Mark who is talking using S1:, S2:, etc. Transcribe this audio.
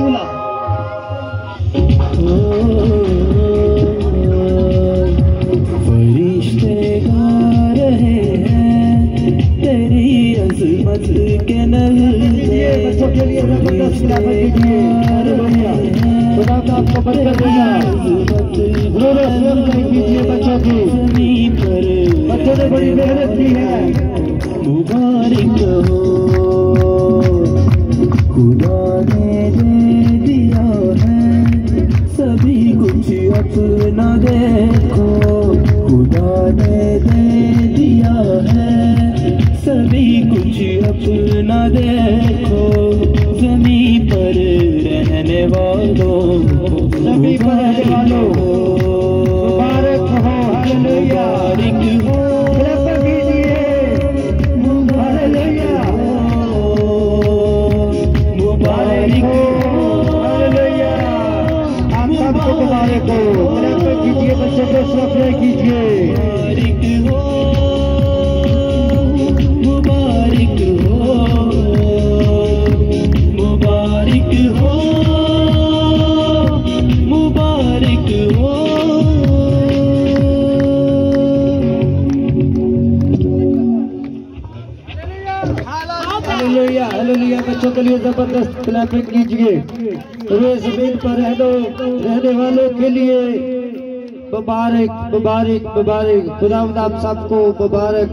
S1: रसूला
S2: फरिश्ते गा रहे हैं तेरी अजमत के
S1: बच्चों के लिए ज़बरदस्त आपको कीजिए की। बच्चों ने बड़ी मेहनत की है।
S2: अपना देखो खुदा ने दे दिया है। सभी कुछ अपना देखो जमी पर रहने वालों
S1: सभी पर वालों, सबको हालेलुया हालेलुया। बच्चों के लिए ज़बरदस्त क्लैपिंग कीजिए। वे ज़मीन पर रहने रहने वालों के लिए मुबारक मुबारक मुबारक। खुदा आप सबको मुबारक।